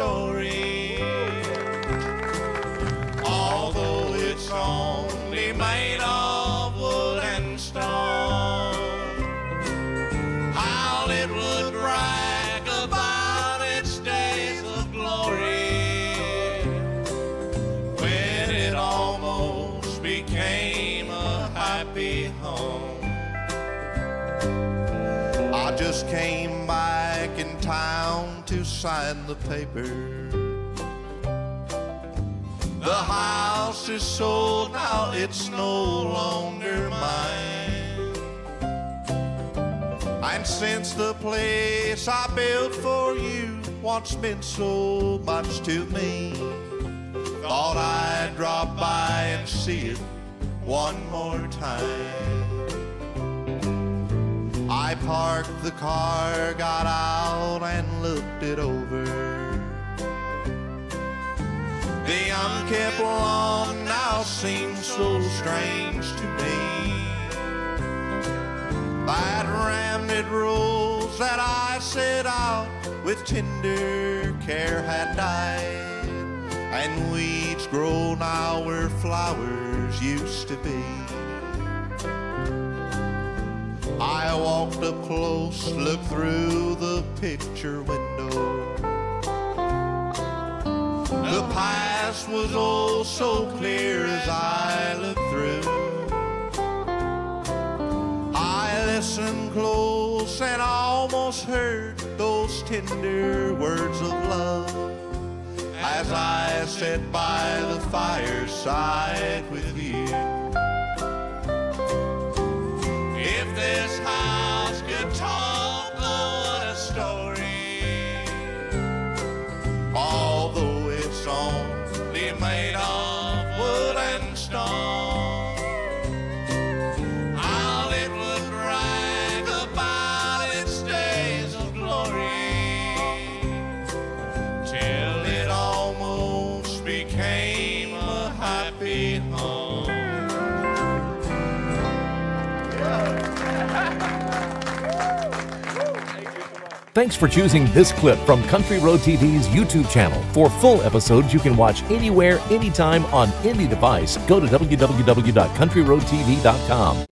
story. Although it's only made of wood and stone, how it would brag about its days of glory when it almost became a happy home just came back in town to sign the paper. The house is sold now, it's no longer mine. And since the place I built for you once meant so much to me, thought I'd drop by and see it one more time. Parked the car, got out, and looked it over. The unkept lawn now seems so strange to me. That rammed rose that I set out with tender care had died, and weeds grow now where flowers used to be. Walked up close, looked through the picture window. The past was all so clear as I looked through. I listened close and almost heard those tender words of love as I sat by the fireside with you. If this Thanks for choosing this clip from Country Road TV's YouTube channel. For full episodes you can watch anywhere, anytime on any device. Go to www.countryroadtv.com.